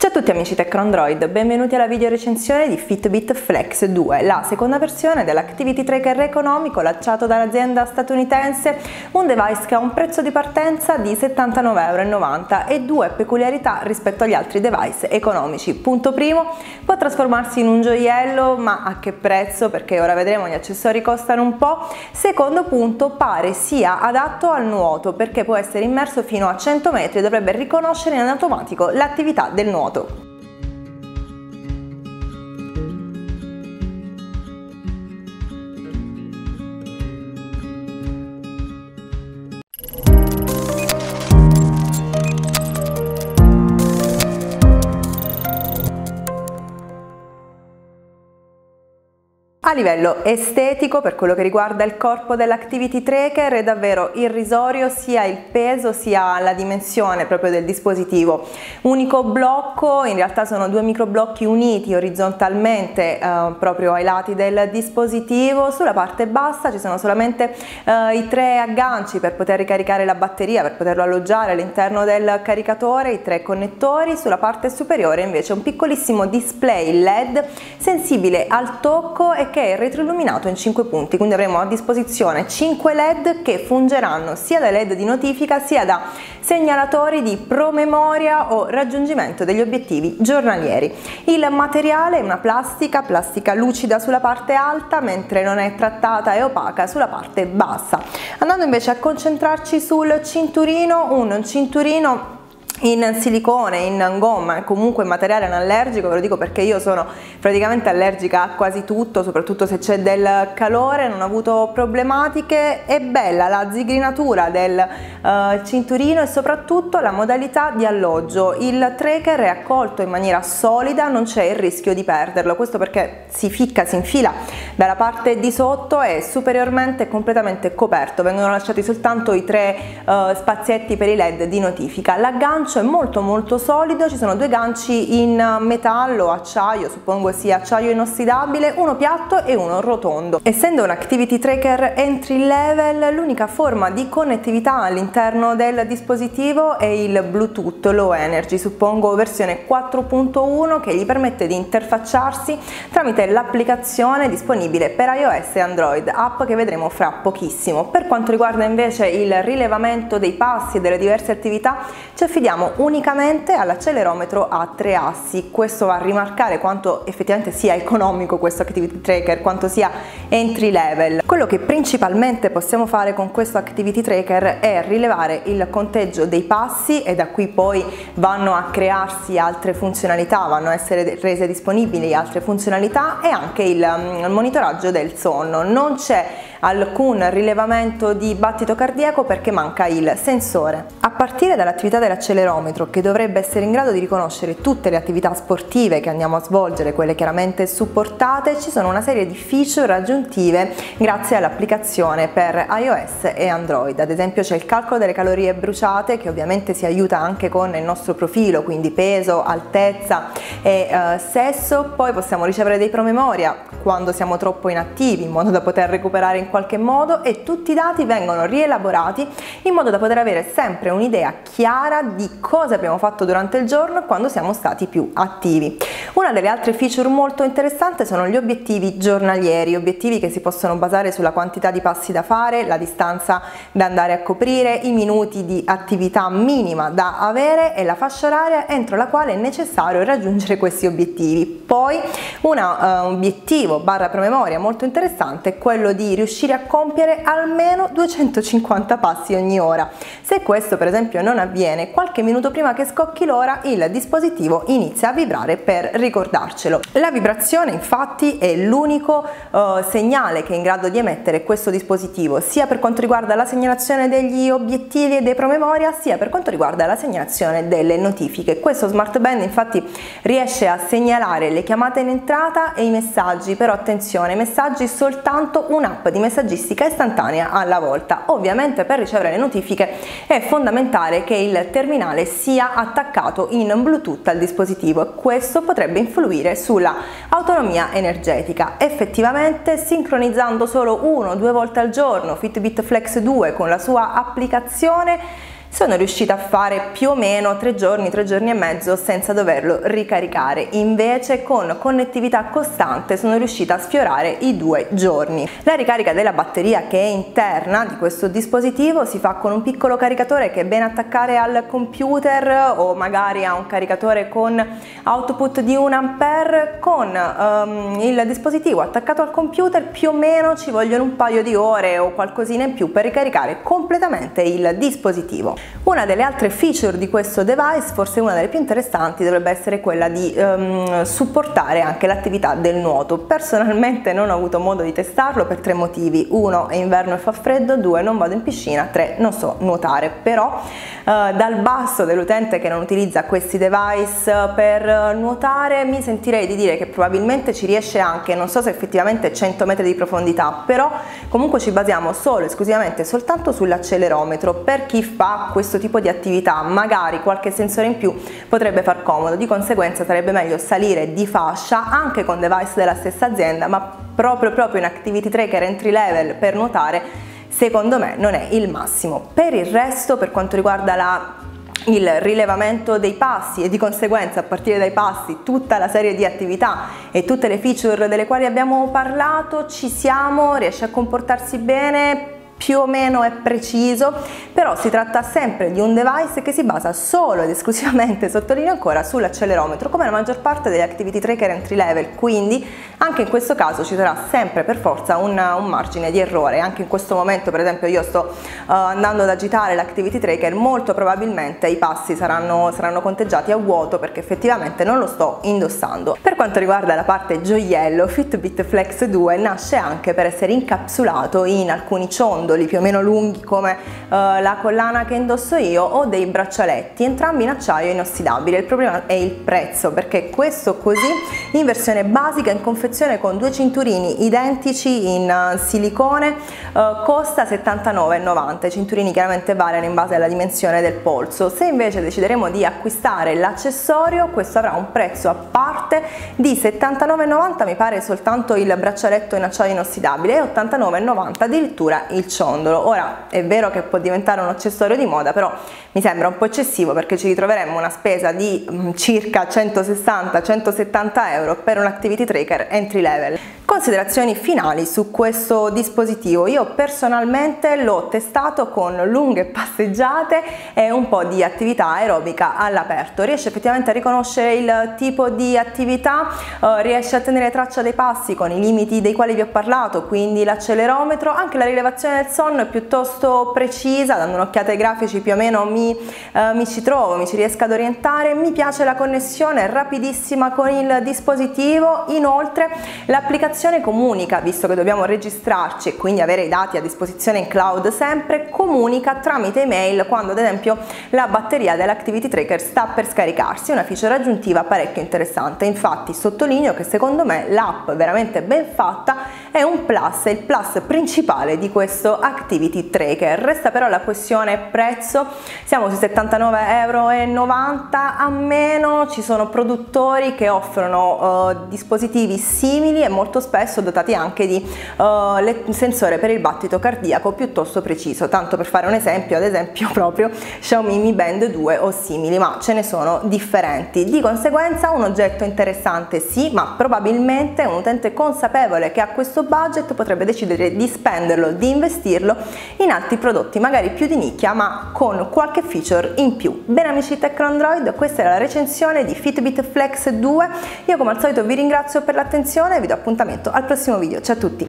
Ciao a tutti amici TechnoAndroid, benvenuti alla video recensione di Fitbit Flex 2, la seconda versione dell'Activity Tracker economico lanciato dall'azienda statunitense, un device che ha un prezzo di partenza di 79,90€ e due peculiarità rispetto agli altri device economici. Punto primo, può trasformarsi in un gioiello, ma a che prezzo? Perché ora vedremo gli accessori costano un po'. Secondo punto, pare sia adatto al nuoto perché può essere immerso fino a 100 metri e dovrebbe riconoscere in automatico l'attività del nuoto modo. A livello estetico, per quello che riguarda il corpo dell'Activity Tracker, è davvero irrisorio sia il peso sia la dimensione proprio del dispositivo. Unico blocco, in realtà sono due microblocchi uniti orizzontalmente eh, proprio ai lati del dispositivo. Sulla parte bassa ci sono solamente eh, i tre agganci per poter ricaricare la batteria, per poterlo alloggiare all'interno del caricatore, i tre connettori. Sulla parte superiore invece un piccolissimo display LED sensibile al tocco e che che è retroilluminato in 5 punti, quindi avremo a disposizione 5 LED che fungeranno sia da LED di notifica sia da segnalatori di promemoria o raggiungimento degli obiettivi giornalieri. Il materiale è una plastica, plastica lucida sulla parte alta mentre non è trattata e opaca sulla parte bassa. Andando invece a concentrarci sul cinturino, un cinturino in silicone, in gomma, comunque materiale anallergico, ve lo dico perché io sono praticamente allergica a quasi tutto, soprattutto se c'è del calore, non ho avuto problematiche, è bella la zigrinatura del uh, cinturino e soprattutto la modalità di alloggio, il tracker è accolto in maniera solida, non c'è il rischio di perderlo, questo perché si ficca, si infila dalla parte di sotto e superiormente completamente coperto, vengono lasciati soltanto i tre uh, spazietti per i led di notifica, l'aggancio gancio è molto molto solido, ci sono due ganci in metallo, acciaio, suppongo sia acciaio inossidabile, uno piatto e uno rotondo. Essendo un activity tracker entry level, l'unica forma di connettività all'interno del dispositivo è il Bluetooth Low Energy, suppongo versione 4.1 che gli permette di interfacciarsi tramite l'applicazione disponibile per iOS e Android, app che vedremo fra pochissimo. Per quanto riguarda invece il rilevamento dei passi e delle diverse attività, ci affidiamo guidiamo unicamente all'accelerometro a tre assi, questo va a rimarcare quanto effettivamente sia economico questo activity tracker, quanto sia entry level. Quello che principalmente possiamo fare con questo activity tracker è rilevare il conteggio dei passi e da qui poi vanno a crearsi altre funzionalità, vanno a essere rese disponibili altre funzionalità e anche il, mm, il monitoraggio del sonno. Non c'è alcun rilevamento di battito cardiaco perché manca il sensore. Partire dall'attività dell'accelerometro che dovrebbe essere in grado di riconoscere tutte le attività sportive che andiamo a svolgere, quelle chiaramente supportate, ci sono una serie di feature aggiuntive grazie all'applicazione per iOS e Android. Ad esempio c'è il calcolo delle calorie bruciate che ovviamente si aiuta anche con il nostro profilo, quindi peso, altezza e eh, sesso, poi possiamo ricevere dei promemoria quando siamo troppo inattivi in modo da poter recuperare in qualche modo e tutti i dati vengono rielaborati in modo da poter avere sempre un'idea chiara di cosa abbiamo fatto durante il giorno quando siamo stati più attivi. Una delle altre feature molto interessanti sono gli obiettivi giornalieri, obiettivi che si possono basare sulla quantità di passi da fare, la distanza da andare a coprire, i minuti di attività minima da avere e la fascia oraria entro la quale è necessario raggiungere questi obiettivi. Poi un uh, obiettivo barra promemoria molto interessante è quello di riuscire a compiere almeno 250 passi ogni ora. Se questo per esempio non avviene, qualche minuto prima che scocchi l'ora il dispositivo inizia a vibrare per ricordarcelo. La vibrazione infatti è l'unico uh, segnale che è in grado di emettere questo dispositivo, sia per quanto riguarda la segnalazione degli obiettivi e dei promemoria, sia per quanto riguarda la segnalazione delle notifiche. Questo smart band infatti riesce a segnalare le chiamate in entrata e i messaggi, però attenzione, messaggi soltanto un'app di messaggi messaggistica istantanea alla volta. Ovviamente per ricevere le notifiche è fondamentale che il terminale sia attaccato in Bluetooth al dispositivo e questo potrebbe influire sulla autonomia energetica. Effettivamente sincronizzando solo uno o due volte al giorno Fitbit Flex 2 con la sua applicazione sono riuscita a fare più o meno 3 giorni, 3 giorni e mezzo senza doverlo ricaricare. Invece con connettività costante sono riuscita a sfiorare i due giorni. La ricarica della batteria che è interna di questo dispositivo si fa con un piccolo caricatore che è bene attaccare al computer o magari a un caricatore con output di 1 ampere con um, il dispositivo attaccato al computer più o meno ci vogliono un paio di ore o qualcosina in più per ricaricare completamente il dispositivo. Una delle altre feature di questo device, forse una delle più interessanti, dovrebbe essere quella di um, supportare anche l'attività del nuoto. Personalmente non ho avuto modo di testarlo per tre motivi. Uno è inverno e fa freddo, due non vado in piscina, tre non so nuotare, però uh, dal basso dell'utente che non utilizza questi device per nuotare mi sentirei di dire che probabilmente ci riesce anche, non so se effettivamente 100 metri di profondità, però comunque ci basiamo solo esclusivamente soltanto sull'accelerometro per chi fa questo tipo di attività, magari qualche sensore in più potrebbe far comodo, di conseguenza sarebbe meglio salire di fascia anche con device della stessa azienda, ma proprio proprio in activity tracker entry level per nuotare secondo me non è il massimo. Per il resto, per quanto riguarda la il rilevamento dei passi e di conseguenza a partire dai passi tutta la serie di attività e tutte le feature delle quali abbiamo parlato ci siamo, riesce a comportarsi bene, più o meno è preciso, però si tratta sempre di un device che si basa solo ed esclusivamente, sottolineo ancora, sull'accelerometro, come la maggior parte degli activity tracker entry level, quindi anche in questo caso ci sarà sempre per forza un, un margine di errore, anche in questo momento per esempio io sto uh, andando ad agitare l'activity tracker, molto probabilmente i passi saranno, saranno conteggiati a vuoto perché effettivamente non lo sto indossando. Per quanto riguarda la parte gioiello, Fitbit Flex 2 nasce anche per essere incapsulato in alcuni ciondoli ciondoli più o meno lunghi come uh, la collana che indosso io o dei braccialetti, entrambi in acciaio inossidabile. Il problema è il prezzo perché questo così in versione basica in confezione con due cinturini identici in uh, silicone uh, costa 79,90. I cinturini chiaramente variano in base alla dimensione del polso. Se invece decideremo di acquistare l'accessorio questo avrà un prezzo a parte di 79,90 mi pare soltanto il braccialetto in acciaio inossidabile e 89,90 addirittura il ciondolo. Ora è vero che può diventare un accessorio di moda, però mi sembra un po' eccessivo perché ci ritroveremmo una spesa di mm, circa 160-170 euro per un activity tracker entry level. Considerazioni finali su questo dispositivo. Io personalmente l'ho testato con lunghe passeggiate e un po' di attività aerobica all'aperto. Riesce effettivamente a riconoscere il tipo di attività, eh, riesce a tenere traccia dei passi con i limiti dei quali vi ho parlato, quindi l'accelerometro, anche la rilevazione del sonno è piuttosto precisa, dando un'occhiata ai grafici più o meno mi, eh, mi ci trovo, mi ci riesco ad orientare, mi piace la connessione rapidissima con il dispositivo, inoltre l'applicazione l'applicazione comunica, visto che dobbiamo registrarci e quindi avere i dati a disposizione in cloud sempre, comunica tramite email quando ad esempio la batteria dell'Activity Tracker sta per scaricarsi, una feature aggiuntiva parecchio interessante. Infatti sottolineo che secondo me l'app veramente ben fatta è un plus, è il plus principale di questo Activity Tracker. Resta però la questione prezzo, siamo sui 79,90 euro a meno, ci sono produttori che offrono uh, dispositivi simili e molto spesso spesso dotati anche di uh, sensore per il battito cardiaco piuttosto preciso, tanto per fare un esempio, ad esempio proprio Xiaomi Mi Band 2 o simili, ma ce ne sono differenti. Di conseguenza un oggetto interessante sì, ma probabilmente un utente consapevole che ha questo budget potrebbe decidere di spenderlo, di investirlo in altri prodotti, magari più di nicchia, ma con qualche feature in più. Bene amici di Tecno questa era la recensione di Fitbit Flex 2. Io come al solito vi ringrazio per l'attenzione e vi do appuntamento al prossimo video. Ciao a tutti!